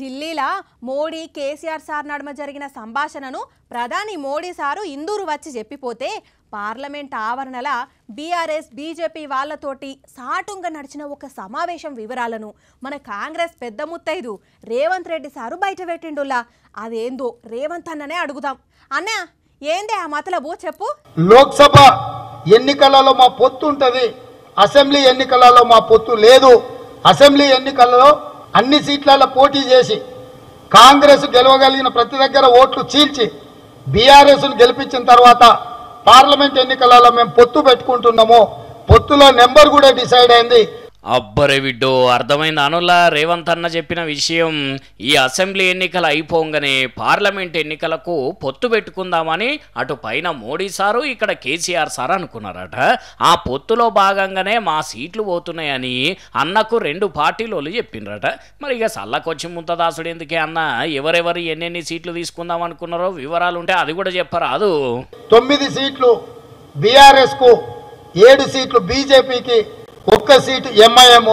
ఢిల్లీలో మోడీ కేసీఆర్ సార్ నడుమ జరిగిన సంభాషణను ప్రధాని మోడీ సారు ఇందూరు వచ్చి చెప్పిపోతే పార్లమెంట్ ఆవరణల బీఆర్ఎస్ బీజేపీ వాళ్ళతోటి సాటుంగా నడిచిన ఒక సమావేశం వివరాలను మన కాంగ్రెస్ పెద్ద ముత్తైదు రేవంత్ రెడ్డి సారు బయట పెట్టిండులా అదేందో రేవంత్ అన్ననే అడుగుదాం. అన్న ఏందే ఆ మతలబు? చెప్పు. లోక్సభ ఎన్నికలలో మా పొత్తు ఉంటుంది. అసెంబ్లీ ఎన్నికలలో మా పొత్తు లేదు. అసెంబ్లీ ఎన్నికలలో అన్ని సీట్లలో పోటీ చేసి కాంగ్రెస్ గెలవగలిగిన ప్రతి దగ్గర ఓట్లు చీల్చి బీఆర్ఎస్ను గెలిపించిన తర్వాత పార్లమెంట్ ఎన్నికలలో మేము పొత్తు పెట్టుకుంటున్నాము పొత్తులో నెంబర్ కూడా డిసైడ్ అయింది. అబ్బరే విడ్డో అర్థమైంది అనుల రేవంత్ అన్న చెప్పిన విషయం ఈ అసెంబ్లీ ఎన్నికలు అయిపోగానే పార్లమెంట్ ఎన్నికలకు పొత్తు పెట్టుకుందామని అటు పైన మోడీ సారు ఇక్కడ కేసీఆర్ సార్ అనుకున్నారట. ఆ పొత్తులో భాగంగానే మా సీట్లు పోతున్నాయని అన్నకు రెండు పార్టీలు చెప్పిండ్రట మరి ఇక సల్లకొచ్చి ముంతదాసుడు ఎందుకే అన్న? ఎవరెవరు ఎన్నెన్ని సీట్లు తీసుకుందాం అనుకున్నారో వివరాలు ఉంటే అది కూడా చెప్పరాదు. తొమ్మిది సీట్లు బీఆర్ఎస్కు ఏడు సీట్లు బీజేపీకి ఒక్క సీటు ఎంఐఎం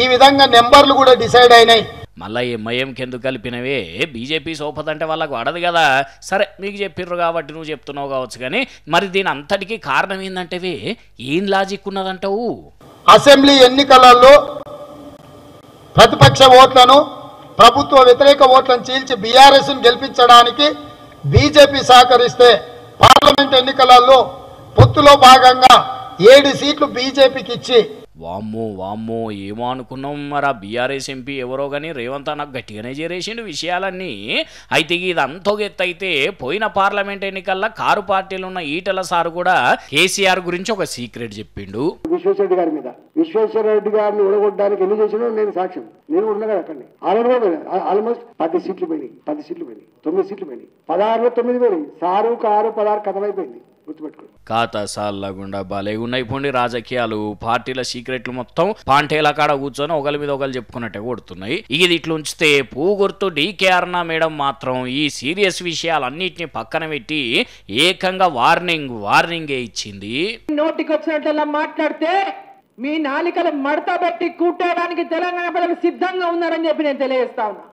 ఈ విధంగా నెంబర్లు కూడా డిసైడ్ అయినాయి. మళ్ళా ఎంఐఎంకి ఎందుకు కలిపినవే? బీజేపీ సోపదంటే వాళ్ళకు పడదు కదా. సరే మీకు చెప్పిర్రు కాబట్టి నువ్వు చెప్తున్నావు కావచ్చు కానీ మరి దీని అంతటికీ కారణం ఏందంటేవే? ఏం లాజిక్ ఉన్నదంటావు? అసెంబ్లీ ఎన్నికలలో ప్రతిపక్ష ఓట్లను ప్రభుత్వ వ్యతిరేక ఓట్లను చీల్చి బీఆర్ఎస్ గెలిపించడానికి బీజేపీ సహకరిస్తే పార్లమెంట్ ఎన్నికలలో పొత్తులో భాగంగా ఏడు సీట్లు బీజేపీకి ఇచ్చి. వామ్మో వామ్మో ఏమో అనుకున్నాం మరి? ఆ బీఆర్ఎస్ ఎంపీ ఎవరో కానీ రేవంత్ అన్న గట్టిగానే చేరేసిండు విషయాలన్నీ. అయితే ఇదంతా ఎత్తు అయితే పోయిన పార్లమెంట్ ఎన్నికల్లో కారు పార్టీలు ఉన్న ఈటల సార్ కూడా కేసీఆర్ గురించి ఒక సీక్రెట్ చెప్పిండు. విశ్వేశ్వరరెడ్డి గారి మీద. విశ్వేశ్వరరెడ్డి గారిని ఓడగొట్టడానికి ఎన్ని చేసినా నేను సాక్ష్యం. నేను ఉన్నా కదా అక్కడిని ఆల్రెడీ ఆల్మోస్ట్ పది సీట్లు పోయినాయి. పది సీట్లు పోయినాయి. తొమ్మిది సీట్లు పోయినాయి. పదహారులో తొమ్మిది పోయినాయి. సారు కారు పదహారు కథమైపోయింది. గుర్తుపెట్టుకోండి. ఖాతా గుండా బాలే. ఉన్నాయి పోండి రాజకీయాలు. పార్టీల సీక్రెట్లు మొత్తం పాంటేల కాడ కూర్చొని ఒకరి మీద ఒకరు చెప్పుకున్నట్టే కొడుతున్నాయి. ఇది ఇట్లా ఉంచితే పూగుర్తు డీకే అర్ణ మేడం మాత్రం ఈ సీరియస్ విషయాలన్నిటిని పక్కన పెట్టి ఏకంగా వార్నింగ్ వార్నింగే ఇచ్చింది. నోటికి వచ్చినట్లలా మాట్లాడితే మీ నాలికలు మడత పెట్టి కూట్టడానికి తెలంగాణ ప్రజలు సిద్ధంగా ఉన్నారని చెప్పి నేను తెలియజేస్తా ఉన్నా.